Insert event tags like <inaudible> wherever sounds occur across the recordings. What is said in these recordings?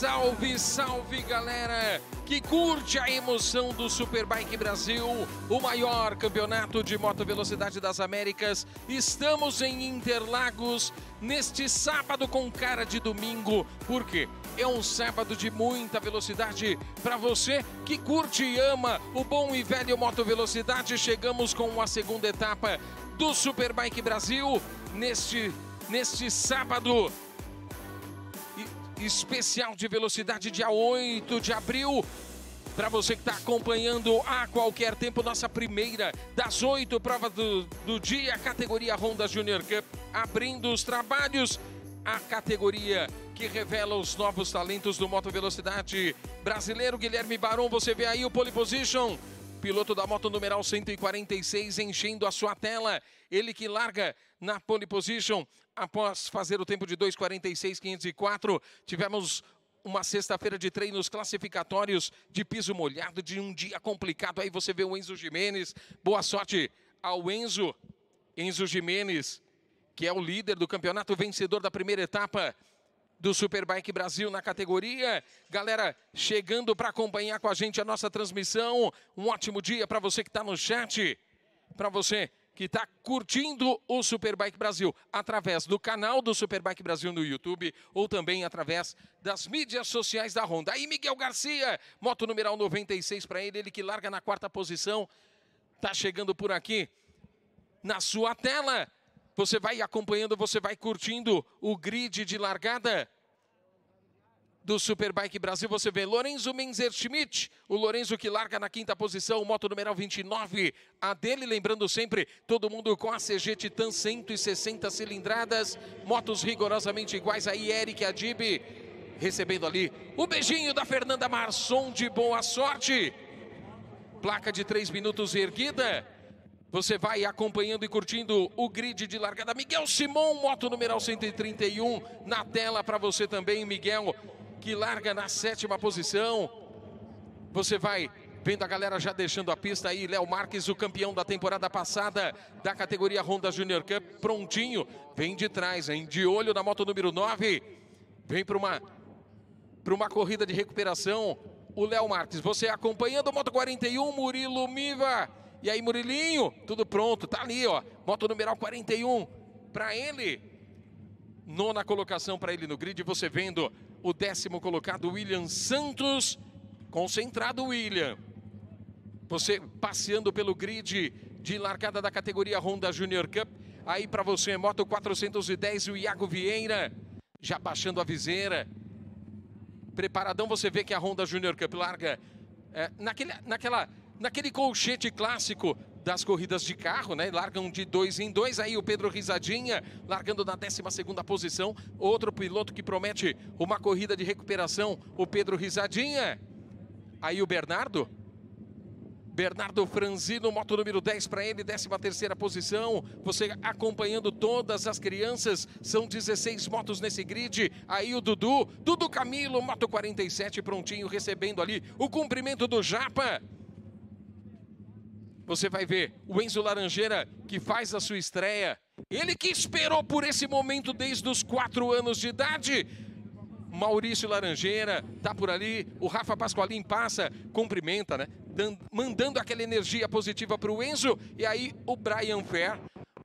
Salve, salve galera que curte a emoção do Superbike Brasil, o maior campeonato de moto velocidade das Américas. Estamos em Interlagos neste sábado com cara de domingo, porque é um sábado de muita velocidade para você que curte e ama o bom e velho moto velocidade. Chegamos com a segunda etapa do Superbike Brasil neste neste sábado especial de velocidade, dia 8 de abril. Para você que está acompanhando a qualquer tempo, nossa primeira das oito provas do, do dia, categoria Honda Junior Cup, abrindo os trabalhos, a categoria que revela os novos talentos do moto velocidade brasileiro. Guilherme Barão, você vê aí o pole position piloto da moto numeral 146 enchendo a sua tela. Ele que larga na pole position após fazer o tempo de 2:46.504. Tivemos uma sexta-feira de treinos classificatórios de piso molhado, de um dia complicado. Aí você vê o Enzo Jimenez. Boa sorte ao Enzo. Enzo Jimenez, que é o líder do campeonato, vencedor da primeira etapa do Superbike Brasil na categoria. Galera, chegando para acompanhar com a gente a nossa transmissão. Um ótimo dia para você que está no chat, para você que está curtindo o Superbike Brasil através do canal do Superbike Brasil no YouTube ou também através das mídias sociais da Honda. Aí Miguel Garcia, moto numeral 96 para ele, ele que larga na quarta posição, tá chegando por aqui na sua tela. Você vai acompanhando, você vai curtindo o grid de largada do Superbike Brasil. Você vê Lorenzo Menzer Schmidt, o Lorenzo que larga na quinta posição, moto numeral 29. A dele, lembrando sempre, todo mundo com a CG Titan 160 cilindradas, motos rigorosamente iguais aí, Eric Adib recebendo ali o beijinho da Fernanda Marçom de boa sorte. Placa de 3 minutos erguida. Você vai acompanhando e curtindo o grid de largada. Miguel Simon, moto numeral 131, na tela para você também, Miguel, que larga na sétima posição. Você vai vendo a galera já deixando a pista aí. Léo Marques, o campeão da temporada passada da categoria Honda Junior Cup, prontinho. Vem de trás, hein? De olho na moto número 9. Vem para uma, uma corrida de recuperação. O Léo Marques, você acompanhando o Moto 41, Murilo Miva e aí, Murilinho, tudo pronto, tá ali, ó. Moto numeral 41 para ele. Nona colocação para ele no grid. Você vendo o décimo colocado, William Santos. Concentrado, William. Você passeando pelo grid de largada da categoria Honda Junior Cup. Aí para você, moto 410, o Iago Vieira. Já baixando a viseira. Preparadão, você vê que a Honda Junior Cup larga é, naquele, naquela naquele colchete clássico das corridas de carro, né? Largam de dois em dois. Aí o Pedro Risadinha largando na 12 posição. Outro piloto que promete uma corrida de recuperação, o Pedro Risadinha. Aí o Bernardo. Bernardo Franzino, moto número 10 para ele, 13 posição. Você acompanhando todas as crianças, são 16 motos nesse grid. Aí o Dudu, Dudu Camilo, moto 47, prontinho, recebendo ali o cumprimento do Japa. Você vai ver o Enzo Laranjeira que faz a sua estreia. Ele que esperou por esse momento desde os quatro anos de idade. Maurício Laranjeira tá por ali. O Rafa Pascoalim passa, cumprimenta, né? mandando aquela energia positiva para o Enzo. E aí o Brian Fer.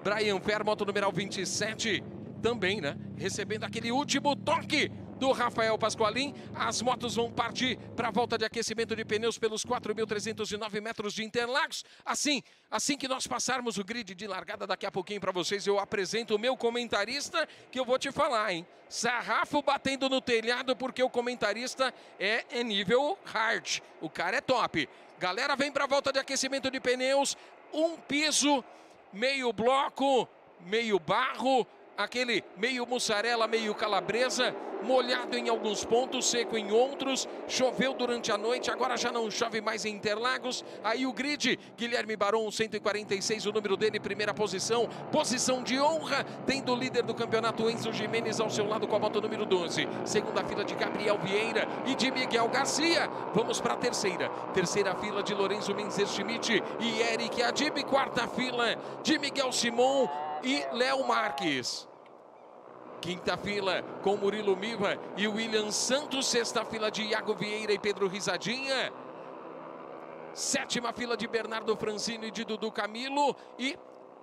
Brian Fer, moto numeral 27, também, né? Recebendo aquele último toque do Rafael Pascoalim. As motos vão partir para a volta de aquecimento de pneus pelos 4.309 metros de Interlagos. Assim, assim que nós passarmos o grid de largada daqui a pouquinho para vocês, eu apresento o meu comentarista que eu vou te falar, hein? Sarrafo batendo no telhado porque o comentarista é, é nível hard. O cara é top. Galera, vem para a volta de aquecimento de pneus. Um piso, meio bloco, meio barro, aquele meio mussarela, meio calabresa, molhado em alguns pontos, seco em outros, choveu durante a noite, agora já não chove mais em Interlagos. Aí o grid, Guilherme Baron, 146, o número dele, primeira posição, posição de honra, tendo o líder do campeonato Enzo Jimenez ao seu lado com a moto número 12. Segunda fila de Gabriel Vieira e de Miguel Garcia. Vamos para a terceira. Terceira fila de Lorenzo Menzer Schmidt e Eric Adib. Quarta fila de Miguel Simon e Léo Marques. Quinta fila com Murilo Miva e William Santos. Sexta fila de Iago Vieira e Pedro Risadinha. Sétima fila de Bernardo Francino e de Dudu Camilo. E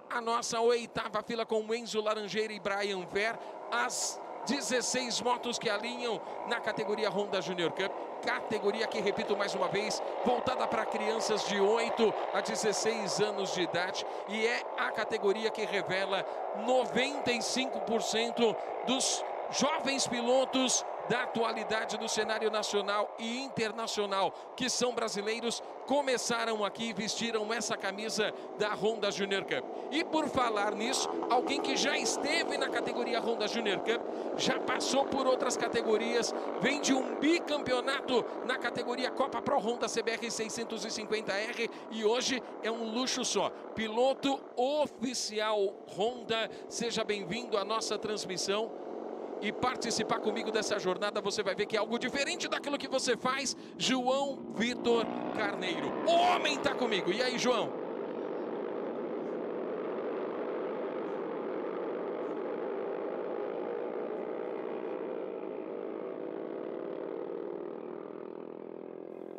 a nossa oitava fila com Enzo Laranjeira e Brian Ver. As 16 motos que alinham na categoria Honda Junior Cup. Categoria que, repito mais uma vez, voltada para crianças de 8 a 16 anos de idade. E é a categoria que revela 95% dos jovens pilotos da atualidade do cenário nacional e internacional, que são brasileiros, começaram aqui e vestiram essa camisa da Honda Junior Cup. E por falar nisso, alguém que já esteve na categoria Honda Junior Cup, já passou por outras categorias, vem de um bicampeonato na categoria Copa Pro Honda CBR 650R e hoje é um luxo só. Piloto oficial Honda, seja bem-vindo à nossa transmissão e participar comigo dessa jornada, você vai ver que é algo diferente daquilo que você faz. João Vitor Carneiro. O homem está comigo. E aí, João?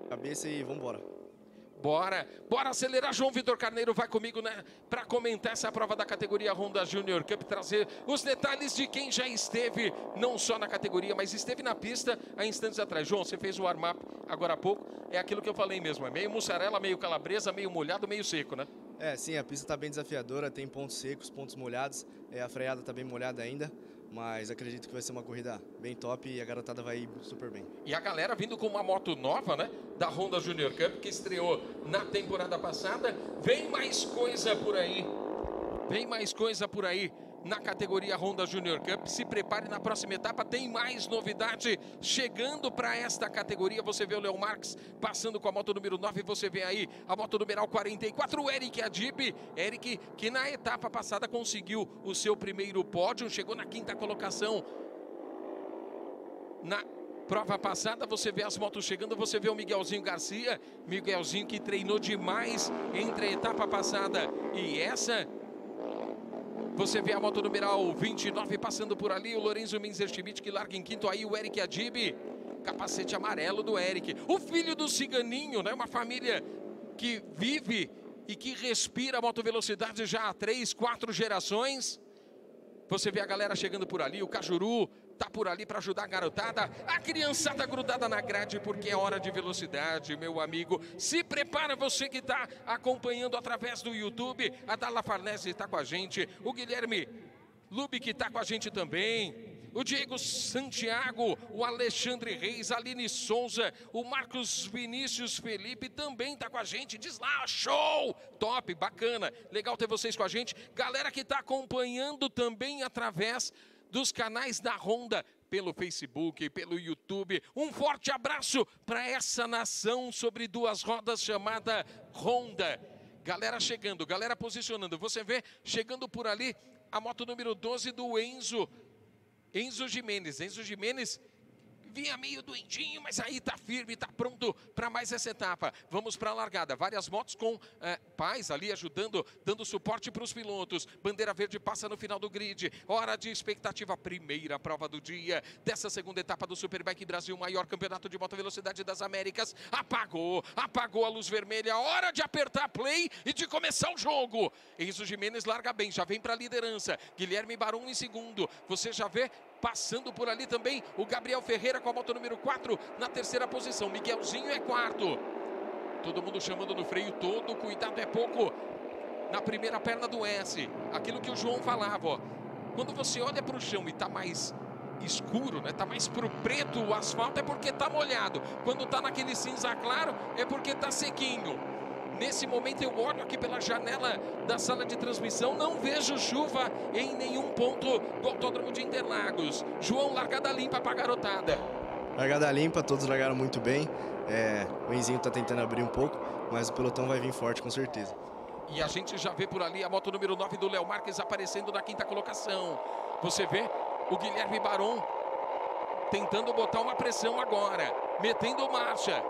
Cabeça e vambora. Bora, bora acelerar. João Vitor Carneiro vai comigo né, para comentar essa prova da categoria Honda Junior Cup, trazer os detalhes de quem já esteve, não só na categoria, mas esteve na pista há instantes atrás. João, você fez o warm-up agora há pouco, é aquilo que eu falei mesmo, é meio mussarela, meio calabresa, meio molhado, meio seco, né? É, sim, a pista está bem desafiadora, tem pontos secos, pontos molhados, é, a freada está bem molhada ainda mas acredito que vai ser uma corrida bem top e a garotada vai ir super bem. E a galera vindo com uma moto nova, né? Da Honda Junior Cup, que estreou na temporada passada. Vem mais coisa por aí. Vem mais coisa por aí na categoria Honda Junior Cup. Se prepare na próxima etapa, tem mais novidade chegando para esta categoria. Você vê o Léo Marques passando com a moto número 9, você vê aí a moto numeral 44, o Eric Adib. Eric, que na etapa passada conseguiu o seu primeiro pódio, chegou na quinta colocação. Na prova passada, você vê as motos chegando, você vê o Miguelzinho Garcia, Miguelzinho que treinou demais entre a etapa passada e essa você vê a moto numeral 29 passando por ali, o Lorenzo Minzer Schmidt que larga em quinto aí, o Eric Adib. Capacete amarelo do Eric. O filho do Ciganinho, né? Uma família que vive e que respira a moto velocidade já há três, quatro gerações. Você vê a galera chegando por ali, o Cajuru tá por ali para ajudar a garotada. A criançada grudada na grade porque é hora de velocidade, meu amigo. Se prepara você que está acompanhando através do YouTube. A Dala Farnese está com a gente. O Guilherme Lube que está com a gente também o Diego Santiago, o Alexandre Reis, a Aline Souza, o Marcos Vinícius Felipe também está com a gente. Diz lá, show! Top, bacana, legal ter vocês com a gente. Galera que está acompanhando também através dos canais da Honda, pelo Facebook, pelo YouTube. Um forte abraço para essa nação sobre duas rodas chamada Honda. Galera chegando, galera posicionando. Você vê chegando por ali a moto número 12 do Enzo. Enzo Jimenez. Enzo Jimenez vinha meio doentinho, mas aí está firme, está pronto para mais essa etapa. Vamos para a largada. Várias motos com é, pais ali ajudando, dando suporte para os pilotos. Bandeira verde passa no final do grid. Hora de expectativa. Primeira prova do dia dessa segunda etapa do Superbike Brasil, maior campeonato de moto velocidade das Américas. Apagou, apagou a luz vermelha. Hora de apertar play e de começar o jogo. Enzo Jimenez larga bem, já vem para a liderança. Guilherme Barum em segundo. Você já vê Passando por ali também o Gabriel Ferreira com a moto número 4 na terceira posição. Miguelzinho é quarto. Todo mundo chamando no freio todo, cuidado é pouco. Na primeira perna do S. Aquilo que o João falava, ó. Quando você olha para o chão e está mais escuro, né? Tá mais pro preto o asfalto é porque tá molhado. Quando tá naquele cinza claro é porque tá sequinho. Nesse momento eu olho aqui pela janela da sala de transmissão, não vejo chuva em nenhum ponto do Autódromo de Interlagos. João, largada limpa para a garotada. Largada limpa, todos largaram muito bem. É, o Enzinho está tentando abrir um pouco, mas o pelotão vai vir forte com certeza. E a gente já vê por ali a moto número 9 do Léo Marques aparecendo na quinta colocação. Você vê o Guilherme Baron tentando botar uma pressão agora, metendo marcha.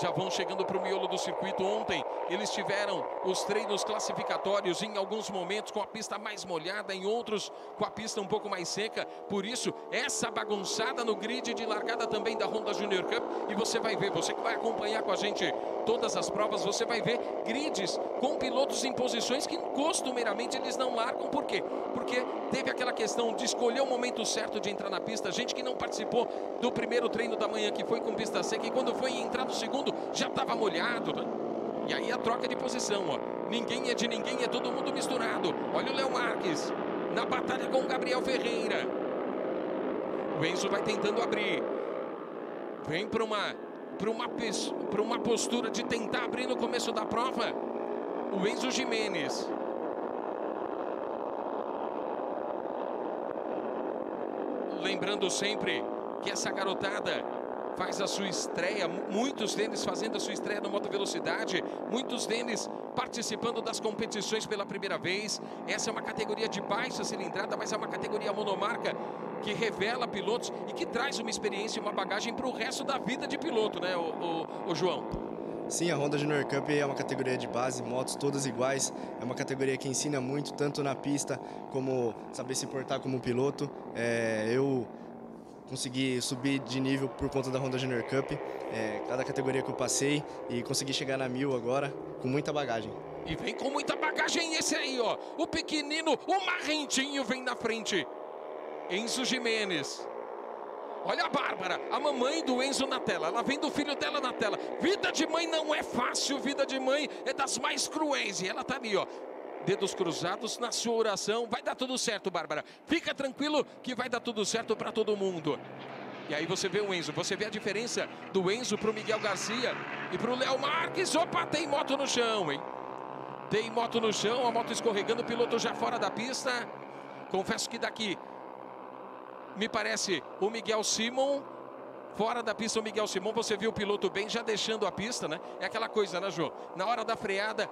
Já vão chegando para o miolo do circuito. Ontem eles tiveram os treinos classificatórios em alguns momentos com a pista mais molhada, em outros com a pista um pouco mais seca. Por isso, essa bagunçada no grid de largada também da Honda Junior Cup. E você vai ver, você que vai acompanhar com a gente todas as provas, você vai ver grids com pilotos em posições que costumeiramente eles não largam. Por quê? Porque teve aquela questão de escolher o momento certo de entrar na pista. Gente que não participou do primeiro treino da manhã, que foi com pista seca, e quando foi entrar no segundo, já estava molhado. Né? E aí a troca de posição, ó. Ninguém é de ninguém, é todo mundo misturado. Olha o Léo Marques na batalha com o Gabriel Ferreira. O Enzo vai tentando abrir. Vem para uma, uma, uma postura de tentar abrir no começo da prova. O Enzo Jimenez. Lembrando sempre que essa garotada faz a sua estreia, muitos deles fazendo a sua estreia no moto velocidade, muitos deles participando das competições pela primeira vez. Essa é uma categoria de baixa cilindrada, mas é uma categoria monomarca que revela pilotos e que traz uma experiência e uma bagagem para o resto da vida de piloto, né, o, o, o João? Sim, a Honda Junior Cup é uma categoria de base, motos todas iguais. É uma categoria que ensina muito, tanto na pista como saber se portar como piloto. É, eu consegui subir de nível por conta da Honda Junior Cup, é, cada categoria que eu passei e consegui chegar na mil agora com muita bagagem. E vem com muita bagagem esse aí, ó. O pequenino, o marrentinho vem na frente. Enzo Jimenez. Olha a Bárbara, a mamãe do Enzo na tela. Ela vem do filho dela na tela. Vida de mãe não é fácil, vida de mãe é das mais cruéis. E ela tá ali, ó dedos cruzados na sua oração. Vai dar tudo certo, Bárbara. Fica tranquilo que vai dar tudo certo para todo mundo. E aí você vê o Enzo, você vê a diferença do Enzo para o Miguel Garcia e para o Léo Marques. Opa, tem moto no chão, hein? Tem moto no chão, a moto escorregando, o piloto já fora da pista. Confesso que daqui me parece o Miguel Simon. Fora da pista, o Miguel Simon, você viu o piloto bem, já deixando a pista, né? É aquela coisa, né, João? Na hora da freada,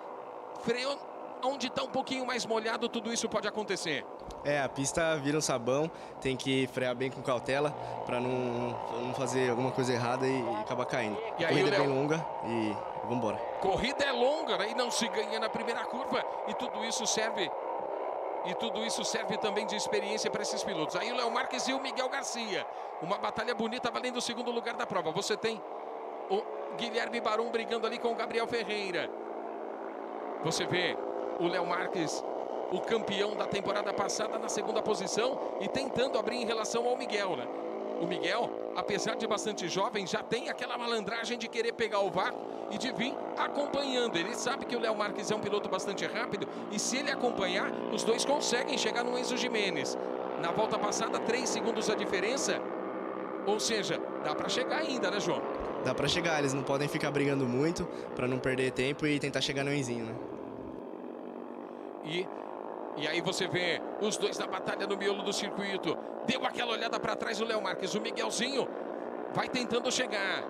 freou onde está um pouquinho mais molhado, tudo isso pode acontecer. É, a pista vira um sabão, tem que frear bem com cautela para não, não fazer alguma coisa errada e, e acabar caindo. E a corrida é bem longa e vamos embora. Corrida é longa né? e não se ganha na primeira curva e tudo isso serve e tudo isso serve também de experiência para esses pilotos. Aí o Léo Marques e o Miguel Garcia. Uma batalha bonita valendo o segundo lugar da prova. Você tem o Guilherme Barum brigando ali com o Gabriel Ferreira. Você vê o Léo Marques, o campeão da temporada passada, na segunda posição e tentando abrir em relação ao Miguel, né? O Miguel, apesar de bastante jovem, já tem aquela malandragem de querer pegar o vácuo e de vir acompanhando. Ele sabe que o Léo Marques é um piloto bastante rápido e se ele acompanhar, os dois conseguem chegar no Enzo Jimenez. Na volta passada, três segundos a diferença. Ou seja, dá para chegar ainda, né, João? Dá para chegar, eles não podem ficar brigando muito para não perder tempo e tentar chegar no Enzinho, né? E, e aí você vê os dois na batalha no miolo do circuito. Deu aquela olhada para trás o Léo Marques. O Miguelzinho vai tentando chegar.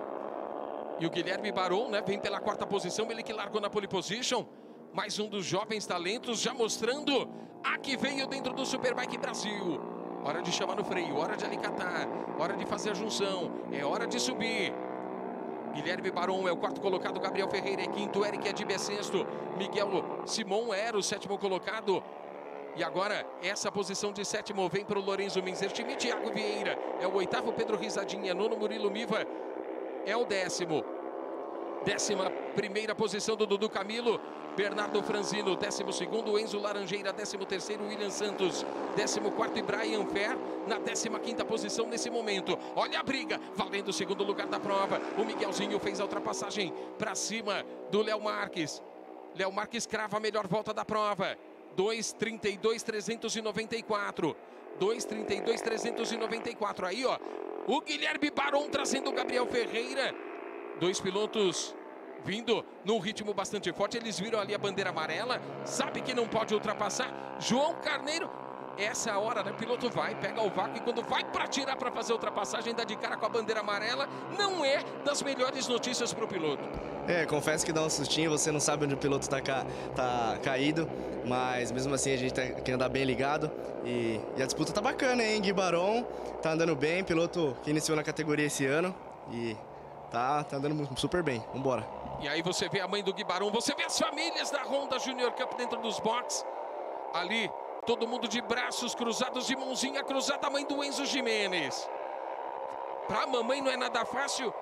E o Guilherme Baron, né, vem pela quarta posição, ele que largou na pole position. Mais um dos jovens talentos já mostrando a que veio dentro do Superbike Brasil. Hora de chamar no freio, hora de alicatar, hora de fazer a junção, é hora de subir. Guilherme Baron é o quarto colocado, Gabriel Ferreira é quinto, Eric Edib é sexto, Miguel Simon era o sétimo colocado. E agora, essa posição de sétimo vem para o Lorenzo Minzer, time Thiago Vieira é o oitavo, Pedro Risadinha, nono Murilo Miva é o décimo. Décima primeira posição do Dudu Camilo, Bernardo Franzino, décimo segundo, Enzo Laranjeira, décimo terceiro, William Santos, décimo quarto e Brian Fer na décima quinta posição nesse momento. Olha a briga, valendo o segundo lugar da prova. O Miguelzinho fez a ultrapassagem para cima do Léo Marques. Léo Marques crava a melhor volta da prova. 2,32, 394. 2,32, 394. Aí, ó, o Guilherme Baron trazendo o Gabriel Ferreira. Dois pilotos vindo num ritmo bastante forte. Eles viram ali a bandeira amarela, sabe que não pode ultrapassar. João Carneiro, essa é a hora, né? O piloto vai, pega o vácuo e quando vai para tirar para fazer a ultrapassagem, dá de cara com a bandeira amarela. Não é das melhores notícias para o piloto. É, confesso que dá um sustinho, você não sabe onde o piloto está ca... tá caído, mas mesmo assim a gente tem que andar bem ligado. E, e a disputa tá bacana, hein? Gui Baron tá andando bem, piloto que iniciou na categoria esse ano. E tá, tá andando super bem. Vambora. E aí você vê a mãe do Guibarão, você vê as famílias da Honda Junior Cup dentro dos boxes. Ali, todo mundo de braços cruzados, de mãozinha cruzada, a mãe do Enzo Jimenez. Pra mamãe não é nada fácil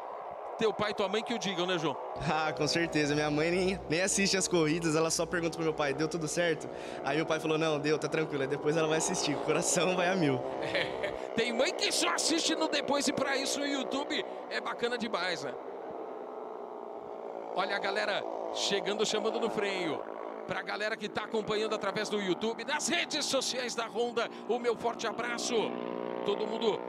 teu pai e tua mãe que o digam, né, João? <laughs> Ah, com certeza. Minha mãe nem, nem assiste as corridas, ela só pergunta pro meu pai, deu tudo certo? Aí meu pai falou, não, deu, tá tranquilo. Aí depois ela vai assistir, o coração vai a mil. É, <laughs> tem mãe que só assiste no depois e para isso o YouTube é bacana demais, né? Olha a galera chegando, chamando no freio. Para a galera que está acompanhando através do YouTube, das redes sociais da Honda, o meu forte abraço. Todo mundo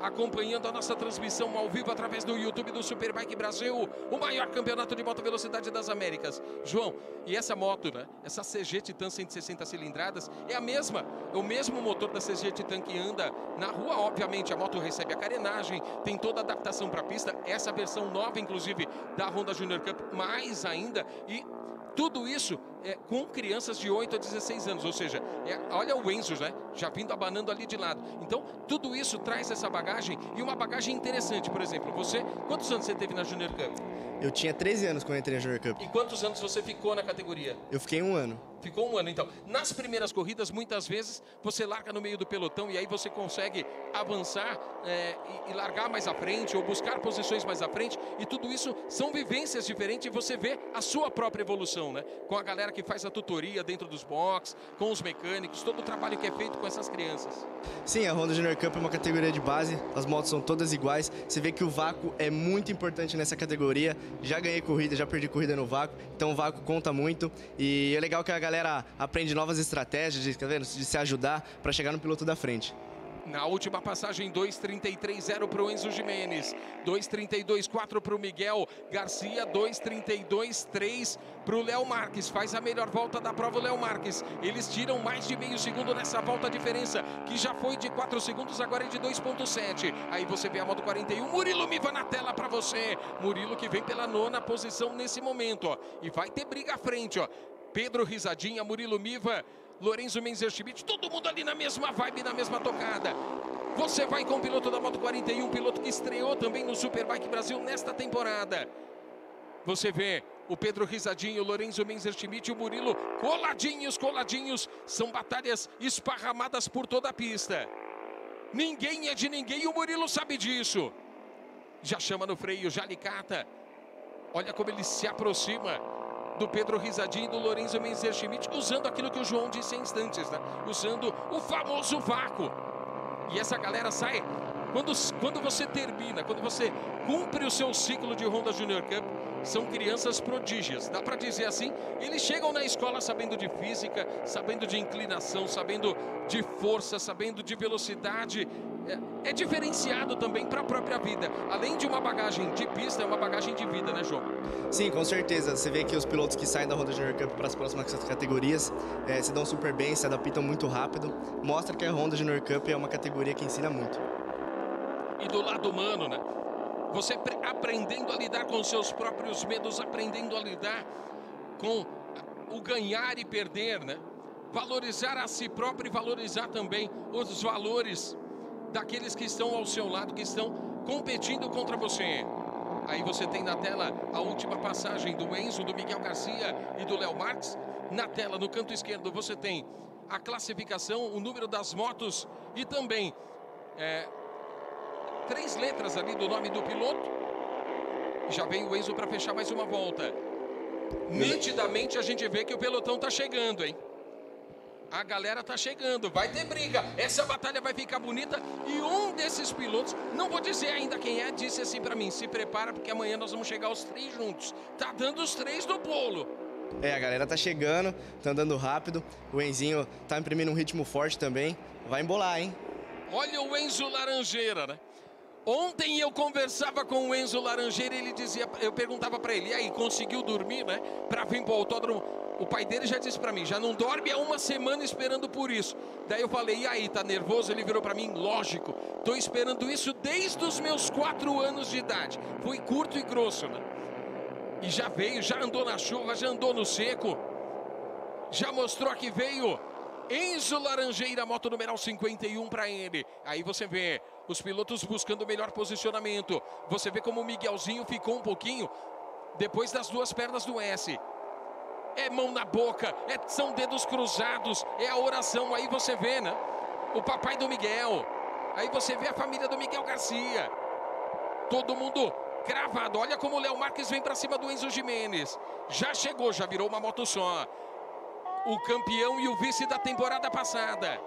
acompanhando a nossa transmissão ao vivo através do YouTube do Superbike Brasil, o maior campeonato de moto velocidade das Américas. João, e essa moto, né? Essa CG Titan 160 cilindradas é a mesma, é o mesmo motor da CG Titan que anda na rua, obviamente. A moto recebe a carenagem, tem toda a adaptação para a pista. Essa versão nova, inclusive, da Honda Junior Cup, mais ainda e tudo isso é, com crianças de 8 a 16 anos, ou seja, é, olha o Enzo, né? Já vindo abanando ali de lado. Então, tudo isso traz essa bagagem e uma bagagem interessante. Por exemplo, você, quantos anos você teve na Junior Cup? Eu tinha 13 anos quando entrei na Junior Cup. E quantos anos você ficou na categoria? Eu fiquei um ano. Ficou um ano, então. Nas primeiras corridas, muitas vezes, você larga no meio do pelotão e aí você consegue avançar é, e, e, largar mais à frente ou buscar posições mais à frente. E tudo isso são vivências diferentes e você vê a sua própria evolução, né? Com a galera que faz a tutoria dentro dos box, com os mecânicos, todo o trabalho que é feito com essas crianças. Sim, a Honda Junior Cup é uma categoria de base, as motos são todas iguais. Você vê que o vácuo é muito importante nessa categoria. Já ganhei corrida, já perdi corrida no vácuo, então o vácuo conta muito. E é legal que a galera aprende novas estratégias de, tá de se ajudar para chegar no piloto da frente. Na última passagem, 2,33,0 para o Enzo Jimenez. 2,32,4 para o Miguel Garcia. 2,32,3 para o Léo Marques. Faz a melhor volta da prova o Léo Marques. Eles tiram mais de meio segundo nessa volta a diferença, que já foi de 4 segundos, agora é de 2,7. Aí você vê a moto 41. Murilo Miva na tela para você. Murilo que vem pela nona posição nesse momento. Ó. E vai ter briga à frente. Ó. Pedro Risadinha, Murilo Miva, Lorenzo Menzer Schmidt, todo mundo ali na mesma vibe, na mesma tocada. Você vai com o piloto da Moto 41, piloto que estreou também no Superbike Brasil nesta temporada. Você vê o Pedro Risadinho, o Lorenzo Menzer Schmidt e o Murilo coladinhos, coladinhos. São batalhas esparramadas por toda a pista. Ninguém é de ninguém o Murilo sabe disso. Já chama no freio, já alicata. Olha como ele se aproxima do Pedro Risadinho e do Lorenzo Menzer Schmidt, usando aquilo que o João disse em instantes, né? Usando o famoso vácuo. E essa galera sai. Quando, quando você termina, quando você cumpre o seu ciclo de Honda Junior Cup, são crianças prodígias, dá para dizer assim. Eles chegam na escola sabendo de física, sabendo de inclinação, sabendo de força, sabendo de velocidade. É, é diferenciado também para a própria vida. Além de uma bagagem de pista, é uma bagagem de vida, né, João? Sim, com certeza. Você vê que os pilotos que saem da Honda Junior Cup para as próximas categorias é, se dão super bem, se adaptam muito rápido. Mostra que a Honda Junior Cup é uma categoria que ensina muito. E do lado humano, né? Você aprendendo a lidar com seus próprios medos, aprendendo a lidar com o ganhar e perder, né? Valorizar a si próprio e valorizar também os valores daqueles que estão ao seu lado, que estão competindo contra você. Aí você tem na tela a última passagem do Enzo, do Miguel Garcia e do Léo Marques. Na tela, no canto esquerdo, você tem a classificação, o número das motos e também é, três letras ali do nome do piloto. Já vem o Enzo para fechar mais uma volta. Nitidamente a gente vê que o pelotão tá chegando, hein? A galera tá chegando, vai ter briga. Essa batalha vai ficar bonita e um desses pilotos, não vou dizer ainda quem é, disse assim para mim: "Se prepara porque amanhã nós vamos chegar os três juntos". Tá dando os três no bolo. É, a galera tá chegando, tá andando rápido. O Enzinho tá imprimindo um ritmo forte também. Vai embolar, hein? Olha o Enzo Laranjeira, né? Ontem eu conversava com o Enzo Laranjeira, ele dizia, eu perguntava para ele, aí, conseguiu dormir, né? Para vir para o autódromo. O pai dele já disse para mim, já não dorme há uma semana esperando por isso. Daí eu falei, e aí, tá nervoso? Ele virou para mim, lógico, tô esperando isso desde os meus quatro anos de idade. Foi curto e grosso, né? E já veio, já andou na chuva, já andou no seco. Já mostrou que veio Enzo Laranjeira, moto numeral 51 para ele. Aí você vê os pilotos buscando o melhor posicionamento. Você vê como o Miguelzinho ficou um pouquinho depois das duas pernas do S. É mão na boca, é, são dedos cruzados, é a oração. Aí você vê, né? O papai do Miguel. Aí você vê a família do Miguel Garcia. Todo mundo cravado. Olha como o Léo Marques vem para cima do Enzo Jimenez. Já chegou, já virou uma moto só o campeão e o vice da temporada passada.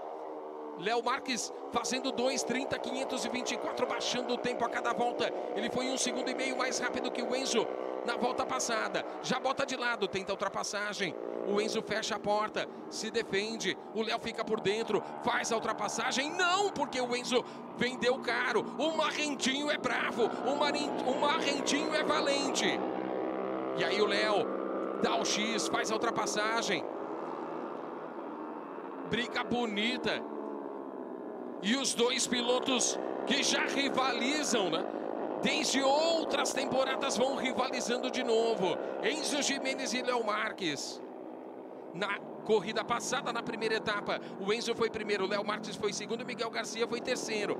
Léo Marques fazendo 2,30, 524, baixando o tempo a cada volta. Ele foi um segundo e meio mais rápido que o Enzo na volta passada. Já bota de lado, tenta a ultrapassagem. O Enzo fecha a porta, se defende. O Léo fica por dentro, faz a ultrapassagem. Não, porque o Enzo vendeu caro. O Marrentinho é bravo, o, Marin... o Marrentinho é valente. E aí o Léo dá o X, faz a ultrapassagem briga bonita. E os dois pilotos que já rivalizam, né? Desde outras temporadas vão rivalizando de novo. Enzo Jimenez e Léo Marques. Na corrida passada, na primeira etapa, o Enzo foi primeiro, o Léo Marques foi segundo, Miguel Garcia foi terceiro.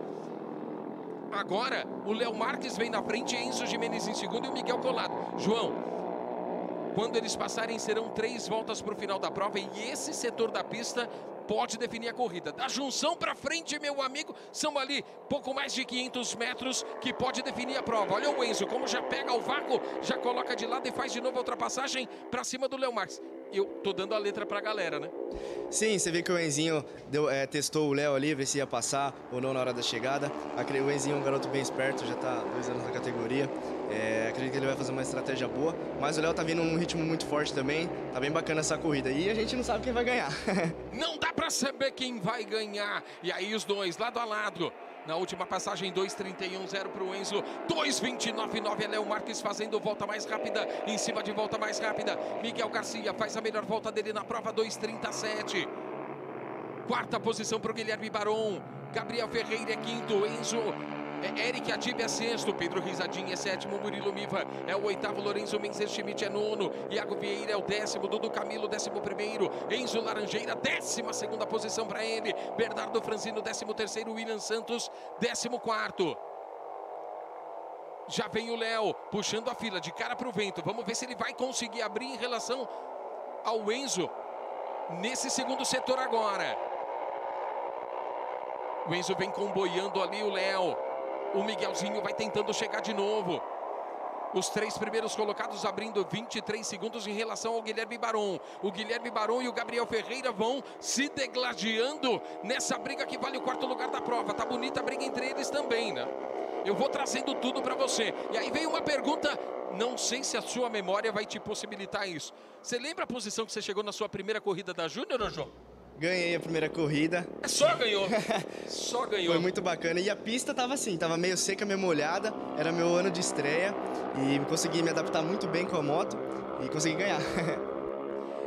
Agora, o Léo Marques vem na frente, Enzo Jimenez em segundo e o Miguel colado. João, quando eles passarem, serão três voltas para o final da prova e esse setor da pista pode definir a corrida. Da junção para frente, meu amigo, são ali pouco mais de 500 metros que pode definir a prova. Olha o Enzo, como já pega o vácuo, já coloca de lado e faz de novo a ultrapassagem para cima do Léo Marques. Eu tô dando a letra para a galera, né? Sim, você vê que o Enzinho deu, é, testou o Léo ali, ver se ia passar ou não na hora da chegada. O Enzinho é um garoto bem esperto, já está dois anos na categoria. É, acredito que ele vai fazer uma estratégia boa, mas o Léo tá vindo num ritmo muito forte também, tá bem bacana essa corrida. E a gente não sabe quem vai ganhar. <laughs> não dá para saber quem vai ganhar. E aí os dois, lado a lado. Na última passagem, 2,31,0 para o Enzo. 2,29,9 é Léo Marques fazendo volta mais rápida. Em cima de volta mais rápida. Miguel Garcia faz a melhor volta dele na prova, 2,37. Quarta posição para o Guilherme Baron. Gabriel Ferreira é quinto. Enzo é Eric Adib é sexto, Pedro Risadinha é sétimo, Murilo Miva é o oitavo, Lorenzo Menzer Schmidt é nono, Iago Vieira é o décimo, Dudu Camilo décimo primeiro, Enzo Laranjeira décima segunda posição para ele, Bernardo Franzino décimo terceiro, William Santos décimo quarto. Já vem o Léo puxando a fila de cara para o vento. Vamos ver se ele vai conseguir abrir em relação ao Enzo nesse segundo setor agora. O Enzo vem comboiando ali o Léo. O Miguelzinho vai tentando chegar de novo. Os três primeiros colocados abrindo 23 segundos em relação ao Guilherme Baron. O Guilherme Baron e o Gabriel Ferreira vão se degladiando nessa briga que vale o quarto lugar da prova. Tá bonita a briga entre eles também, né? Eu vou trazendo tudo para você. E aí vem uma pergunta, não sei se a sua memória vai te possibilitar isso. Você lembra a posição que você chegou na sua primeira corrida da Júnior, João? Ganhei a primeira corrida. É só ganhou. <laughs> só ganhou. Foi muito bacana. E a pista tava assim, tava meio seca, meio molhada. Era meu ano de estreia e consegui me adaptar muito bem com a moto e consegui ganhar. <laughs>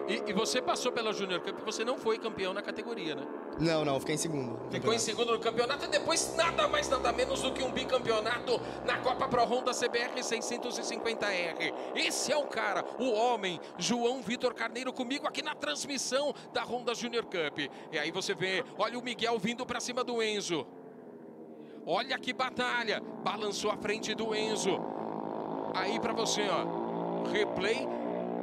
E, e, você passou pela Junior Cup, você não foi campeão na categoria, né? Não, não, fiquei em segundo. Ficou em segundo no campeonato e depois nada mais, nada menos do que um bicampeonato na Copa Pro Honda CBR 650R. Esse é o cara, o homem, João Vitor Carneiro comigo aqui na transmissão da Honda Junior Cup. E aí você vê, olha o Miguel vindo para cima do Enzo. Olha que batalha, balançou a frente do Enzo. Aí para você, ó, replay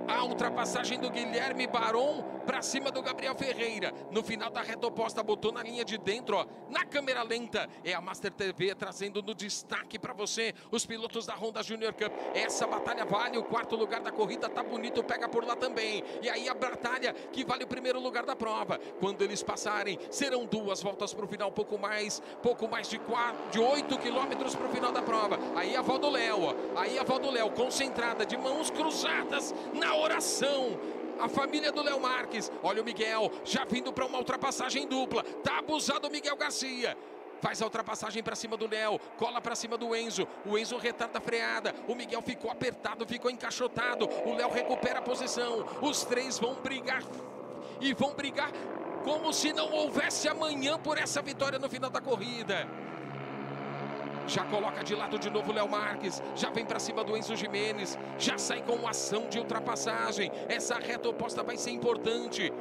a ultrapassagem do Guilherme Baron para cima do Gabriel Ferreira. No final da reta oposta, botou na linha de dentro, ó, na câmera lenta. É a Master TV trazendo no destaque para você os pilotos da Honda Junior Cup. Essa batalha vale o quarto lugar da corrida, tá bonito, pega por lá também. E aí a batalha que vale o primeiro lugar da prova. Quando eles passarem, serão duas voltas para o final, pouco mais, pouco mais de quatro, de 8 quilômetros para o final da prova. Aí a volta do Léo, ó. aí a volta do Léo, concentrada, de mãos cruzadas na oração a família do Léo Marques. Olha o Miguel, já vindo para uma ultrapassagem dupla. Tá abusado o Miguel Garcia. Faz a ultrapassagem para cima do Léo, cola para cima do Enzo. O Enzo retarda a freada. O Miguel ficou apertado, ficou encaixotado. O Léo recupera a posição. Os três vão brigar e vão brigar como se não houvesse amanhã por essa vitória no final da corrida. Já coloca de lado de novo Léo Marques. Já vem para cima do Enzo Jimenez. Já sai com ação de ultrapassagem. Essa reta oposta vai ser importante.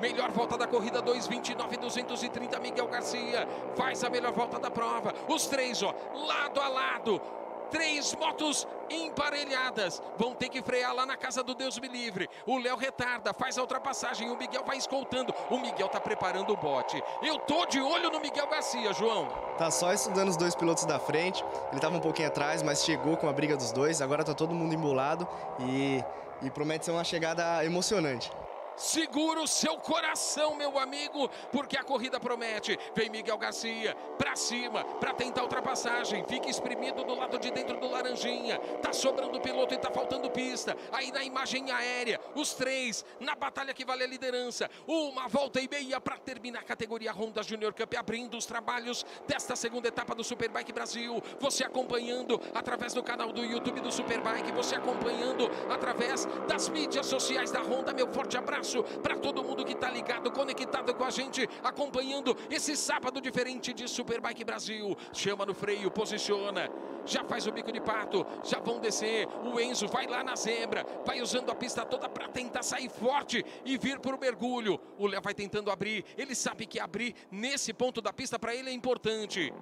Melhor volta da corrida, 2,29, 230. Miguel Garcia faz a melhor volta da prova. Os três, ó, lado a lado. Três motos emparelhadas. Vão ter que frear lá na casa do Deus me livre. O Léo retarda, faz a ultrapassagem. O Miguel vai escoltando. O Miguel tá preparando o bote. Eu tô de olho no Miguel Garcia, João. Tá só estudando os dois pilotos da frente. Ele tava um pouquinho atrás, mas chegou com a briga dos dois. Agora tá todo mundo embolado e, e promete ser uma chegada emocionante. Segura o seu coração, meu amigo, porque a corrida promete. Vem Miguel Garcia para cima, para tentar ultrapassagem. Fica exprimido do lado de dentro do Laranjinha. Tá sobrando piloto e tá faltando pista. Aí na imagem aérea, os três na batalha que vale a liderança. Uma volta e meia para terminar a categoria Honda Junior Cup, abrindo os trabalhos desta segunda etapa do Superbike Brasil. Você acompanhando através do canal do YouTube do Superbike, você acompanhando através das mídias sociais da Honda. Meu forte abraço abraço para todo mundo que está ligado, conectado com a gente, acompanhando esse sábado diferente de Superbike Brasil. Chama no freio, posiciona, já faz o bico de pato, já vão descer. O Enzo vai lá na zebra, vai usando a pista toda para tentar sair forte e vir para o mergulho. O Léo vai tentando abrir, ele sabe que abrir nesse ponto da pista para ele é importante.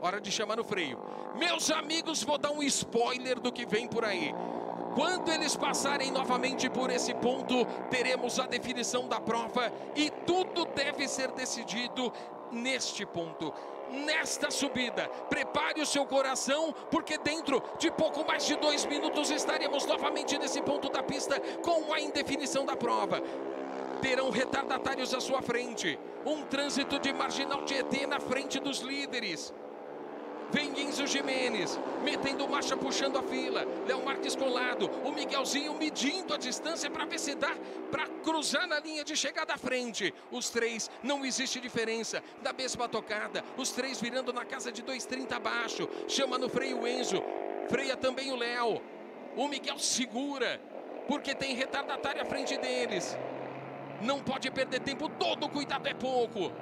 Hora de chamar no freio. Meus amigos, vou dar um spoiler do que vem por aí. Quando eles passarem novamente por esse ponto, teremos a definição da prova e tudo deve ser decidido neste ponto. Nesta subida, prepare o seu coração, porque dentro de pouco mais de dois minutos estaremos novamente nesse ponto da pista com a indefinição da prova terão retardatários à sua frente. Um trânsito de marginal Tietê na frente dos líderes. Vem Enzo Jimenez, metendo marcha, puxando a fila. Léo Marques colado. O Miguelzinho medindo a distância para ver se dá para cruzar na linha de chegada à frente. Os três, não existe diferença. Da mesma tocada. Os três virando na casa de 2,30 abaixo. Chama no freio Enzo. Freia também o Léo. O Miguel segura, porque tem retardatário à frente deles. Não pode perder tempo, todo cuidado é pouco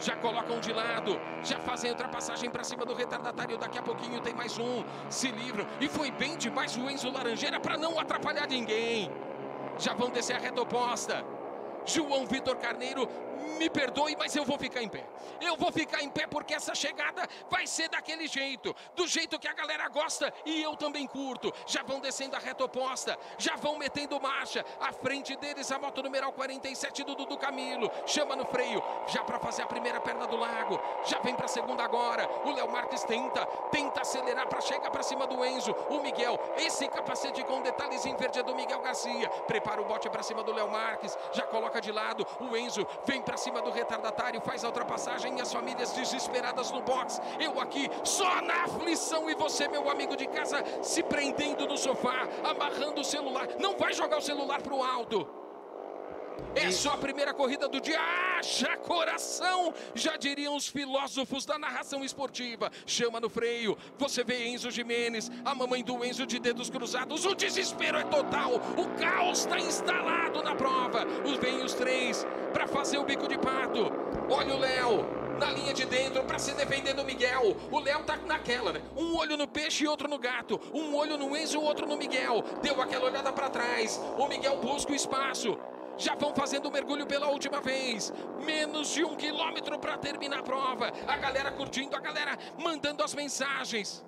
já colocam de lado, já fazem ultrapassagem para cima do retardatário. Daqui a pouquinho tem mais um, se livram. E foi bem demais o Enzo Laranjeira para não atrapalhar ninguém. Já vão descer a reta oposta. João Vitor Carneiro me perdoe, mas eu vou ficar em pé. Eu vou ficar em pé porque essa chegada vai ser daquele jeito, do jeito que a galera gosta e eu também curto. Já vão descendo a reta oposta, já vão metendo marcha. À frente deles a moto numeral 47 do Dudu Camilo. Chama no freio, já para fazer a primeira perna do lago. Já vem para a segunda agora. O Léo Marques tenta, tenta acelerar para chegar para cima do Enzo. O Miguel, esse capacete com detalhes em verde é do Miguel Garcia. Prepara o bote para cima do Léo Marques, já coloca de lado. O Enzo vem para cima do retardatário, faz a ultrapassagem e as famílias desesperadas no box. Eu aqui só na aflição e você, meu amigo de casa, se prendendo no sofá, amarrando o celular. Não vai jogar o celular pro alto. É só a primeira corrida do dia. Haja coração! Já diriam os filósofos da narração esportiva. Chama no freio. Você vê Enzo Jimenez, a mamãe do Enzo de dedos cruzados. O desespero é total. O caos está instalado na prova. Os vem os três para fazer o bico de pato. Olha o Léo na linha de dentro para se defender do Miguel. O Léo tá naquela, né? Um olho no peixe e outro no gato. Um olho no Enzo e outro no Miguel. Deu aquela olhada para trás. O Miguel busca o espaço já vão fazendo o mergulho pela última vez. Menos de um quilômetro para terminar a prova. A galera curtindo, a galera mandando as mensagens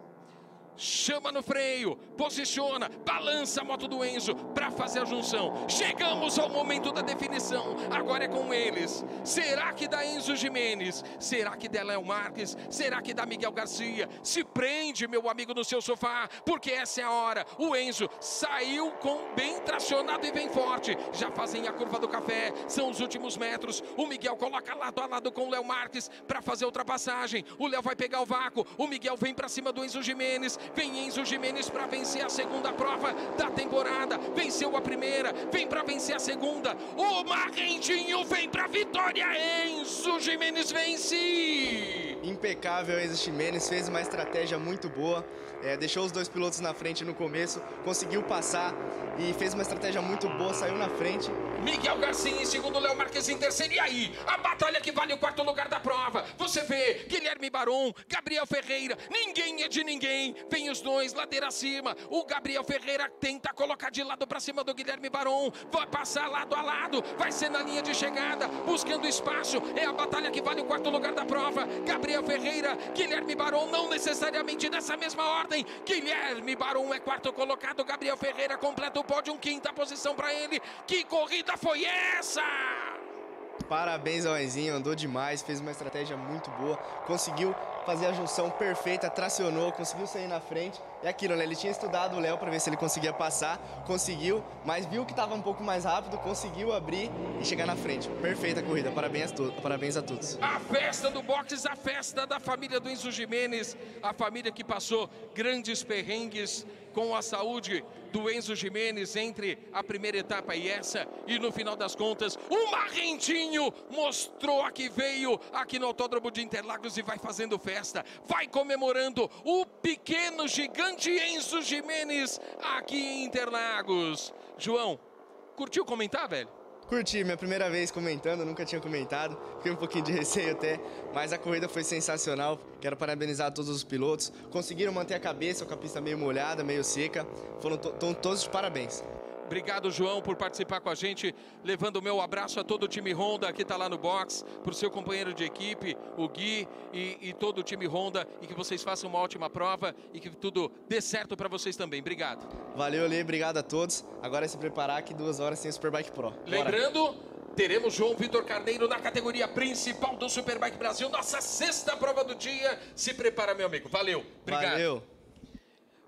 chama no freio, posiciona, balança a moto do Enzo para fazer a junção. Chegamos ao momento da definição. Agora é com eles. Será que dá Enzo Jimenez? Será que dá Léo Marques? Será que dá Miguel Garcia? Se prende, meu amigo, no seu sofá, porque essa é a hora. O Enzo saiu com bem tracionado e bem forte. Já fazem a curva do café. São os últimos metros. O Miguel coloca lado a lado com o Léo Marques para fazer a ultrapassagem. O Léo vai pegar o vácuo. O Miguel vem para cima do Enzo Jimenez. Vem Enzo Jimenez para vencer a segunda prova da temporada. Venceu a primeira, vem para vencer a segunda. O Marrentinho vem para vitória. Enzo Jimenez vence. Impecável Enzo Jimenez, fez uma estratégia muito boa. É, deixou os dois pilotos na frente no começo, conseguiu passar e fez uma estratégia muito boa, saiu na frente Miguel Garcia em segundo, Léo Marques em terceiro. E aí, a batalha que vale o quarto lugar da prova. Você vê Guilherme Baron, Gabriel Ferreira, ninguém é de ninguém. Vem os dois, ladeira acima. O Gabriel Ferreira tenta colocar de lado para cima do Guilherme Baron. Vai passar lado a lado, vai ser na linha de chegada, buscando espaço. É a batalha que vale o quarto lugar da prova. Gabriel Ferreira, Guilherme Baron, não necessariamente nessa mesma ordem. Guilherme Baron é quarto colocado, Gabriel Ferreira completa o pódio, quinta posição para ele. Que corrida foi essa? Parabéns ao Enzinho, andou demais, fez uma estratégia muito boa, conseguiu fazer a junção perfeita, tracionou, conseguiu sair na frente. E aquilo, né? Ele tinha estudado o Léo para ver se ele conseguia passar, conseguiu, mas viu que estava um pouco mais rápido, conseguiu abrir e chegar na frente. Perfeita corrida, parabéns a, to parabéns a todos. A festa do box, a festa da família do Enzo Jimenez, a família que passou grandes perrengues com a saúde do Enzo Jimenez entre a primeira etapa e essa. E no final das contas, o Marrentinho mostrou a que veio aqui no Autódromo de Interlagos e vai fazendo festa, vai comemorando o pequeno gigante Enzo Jimenez aqui em Interlagos. João, curtiu comentar, velho? Curti, minha primeira vez comentando, nunca tinha comentado, fiquei um pouquinho de <laughs> receio até, mas a corrida foi sensacional. Quero parabenizar todos os pilotos. Conseguiram manter a cabeça com a pista meio molhada, meio seca. Foram to todos de parabéns. Obrigado, João, por participar com a gente, levando o meu abraço a todo o time Honda que está lá no box, para o seu companheiro de equipe, o Gui e, e, todo o time Honda, e que vocês façam uma ótima prova e que tudo dê certo para vocês também. Obrigado. Valeu, Lê, obrigado a todos. Agora é se preparar que duas horas tem o Superbike Pro. Bora. Lembrando, teremos João Vitor Carneiro na categoria principal do Superbike Brasil, nossa sexta prova do dia. Se prepara, meu amigo. Valeu. Obrigado. Valeu.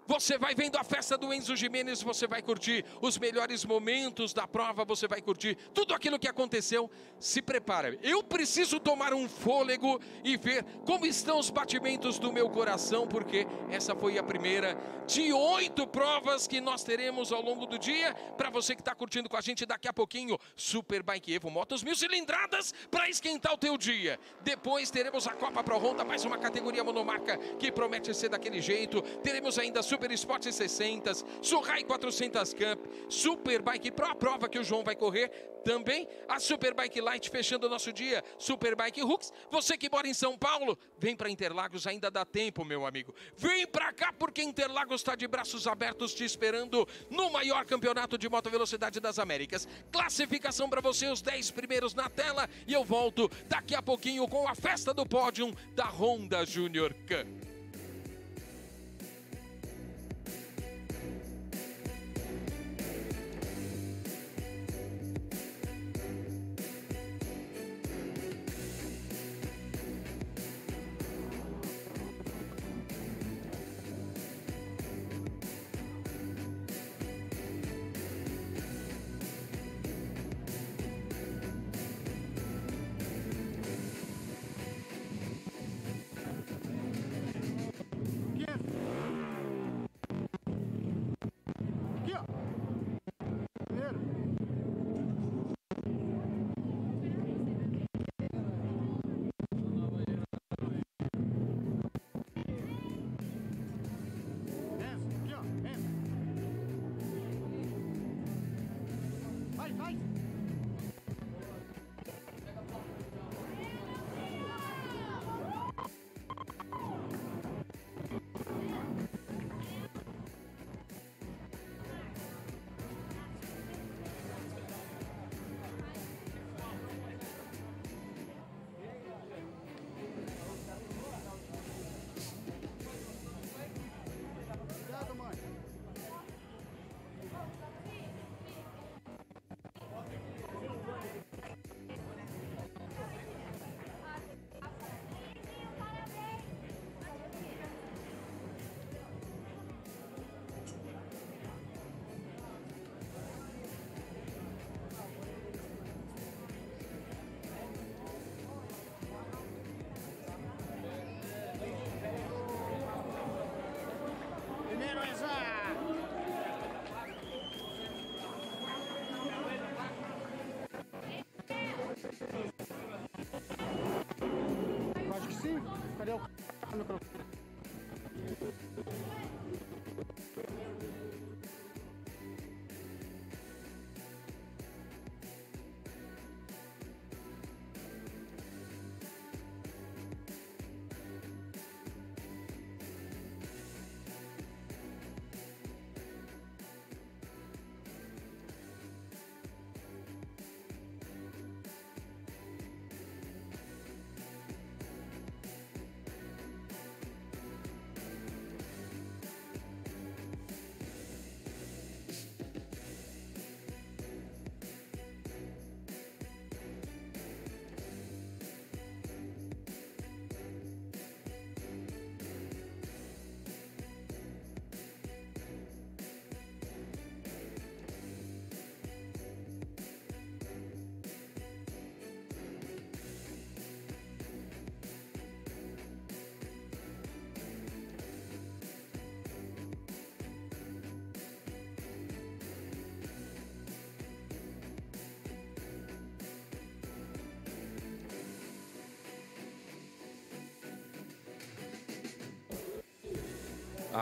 Você vai vendo a festa do Enzo Jimenez, você vai curtir os melhores momentos da prova, você vai curtir tudo aquilo que aconteceu. Se prepara. Eu preciso tomar um fôlego e ver como estão os batimentos do meu coração, porque essa foi a primeira de oito provas que nós teremos ao longo do dia. Para você que está curtindo com a gente daqui a pouquinho, Superbike Evo Motos mil cilindradas para esquentar o teu dia. Depois teremos a Copa Pro Honda, mais uma categoria monomarca que promete ser daquele jeito. Teremos ainda Super Sport 60, Surrai 400 Cup, Superbike Pro, a prova que o João vai correr. Também a Superbike Light fechando o nosso dia, Superbike Hooks. Você que mora em São Paulo, vem para Interlagos, ainda dá tempo, meu amigo. Vem para cá porque Interlagos está de braços abertos te esperando no maior campeonato de moto velocidade das Américas. Classificação para você, os 10 primeiros na tela. E eu volto daqui a pouquinho com a festa do pódio da Honda Junior Cup. тарелку микрофон.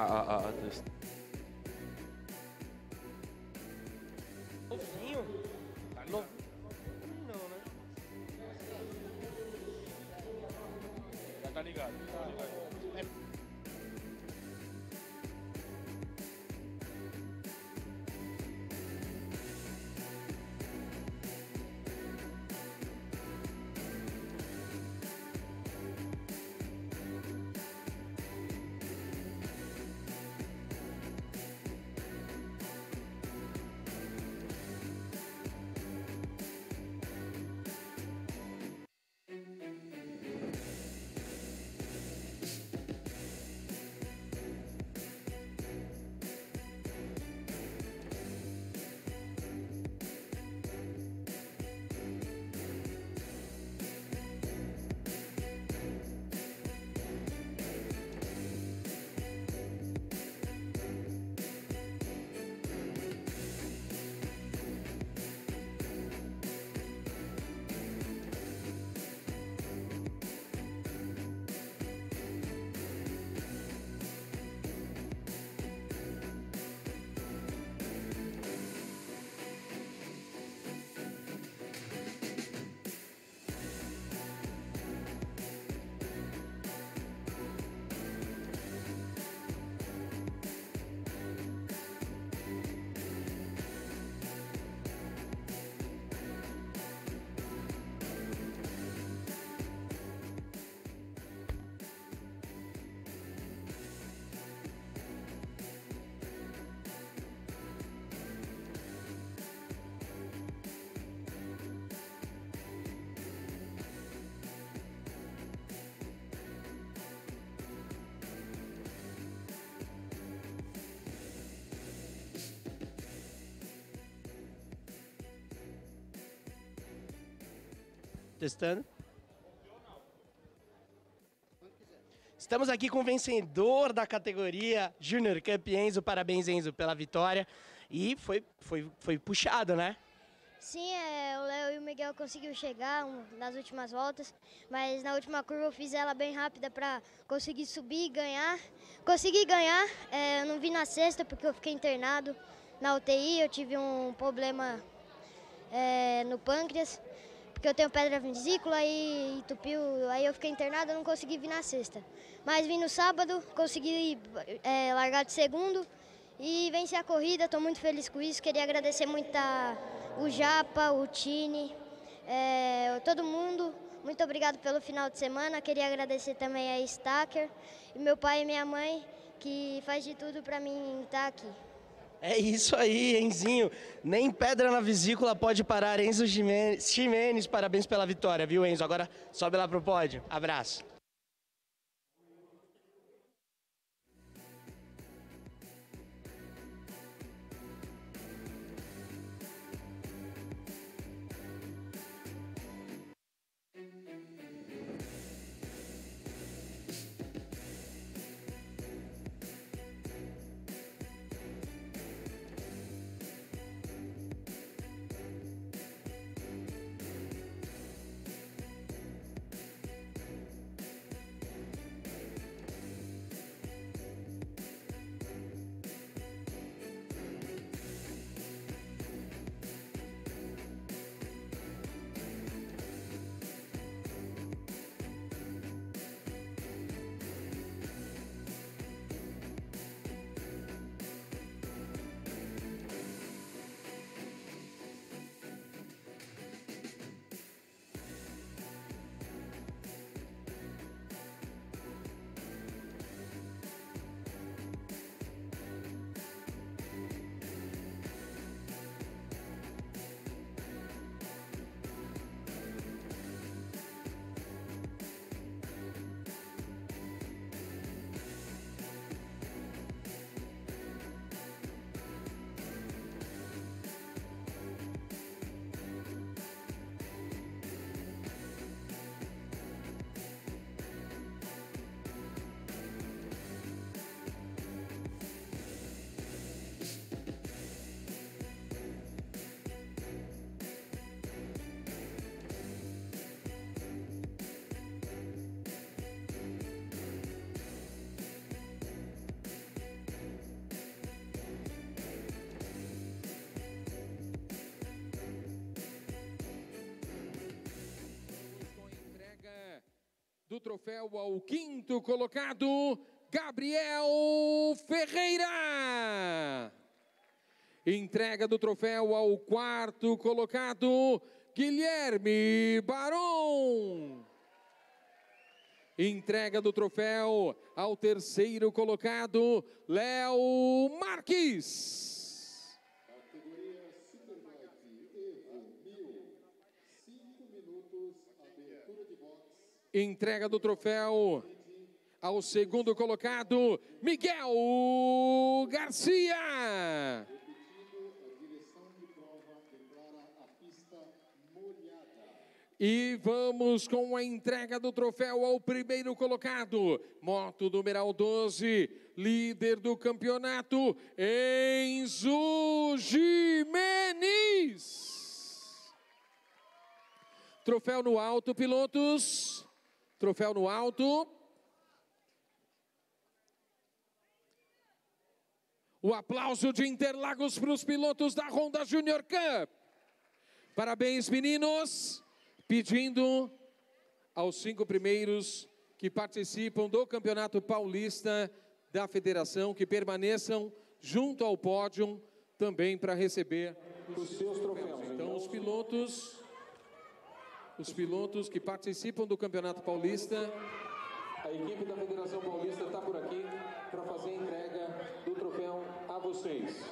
A, a, a, Testando. Estamos aqui com o vencedor da categoria Junior Cup, Enzo. Parabéns, Enzo, pela vitória. E foi, foi, foi puxado, né? Sim, é, o Léo e o Miguel conseguiu chegar nas últimas voltas, mas na última curva eu fiz ela bem rápida para conseguir subir e ganhar. Consegui ganhar, é, eu não vi na sexta porque eu fiquei internado na UTI, eu tive um problema é, no pâncreas, porque eu tenho pedra vesícula e entupiu, aí eu fiquei internado, eu não consegui vir na sexta. Mas vim no sábado, consegui é, largar de segundo e vencer a corrida, estou muito feliz com isso, queria agradecer muito a o Japa, o Tini, é, todo mundo. Muito obrigado pelo final de semana. Queria agradecer também a Stacker e meu pai e minha mãe, que faz de tudo para mim estar aqui. É isso aí, Enzinho. Nem pedra na vesícula pode parar Enzo Ximenes. Parabéns pela vitória, viu, Enzo? Agora sobe lá pro pódio. Abraço. Do troféu ao quinto colocado, Gabriel Ferreira. Entrega do troféu ao quarto colocado, Guilherme Baron. Entrega do troféu ao terceiro colocado, Léo Marques. Categoria Superbike Evo 1000, 5 minutos, abertura de box. Entrega do troféu ao segundo colocado, Miguel Garcia. E vamos com a entrega do troféu ao primeiro colocado, moto numeral 12, líder do campeonato, Enzo Jimenez. Troféu no alto, pilotos. Troféu no alto. O aplauso de Interlagos para os pilotos da Honda Junior Cup. Parabéns, meninos. Pedindo aos cinco primeiros que participam do Campeonato Paulista da Federação que permaneçam junto ao pódio também para receber os seus troféus. Então, os pilotos, os pilotos que participam do Campeonato Paulista, a equipe da Federação Paulista está por aqui para fazer a entrega do troféu a vocês.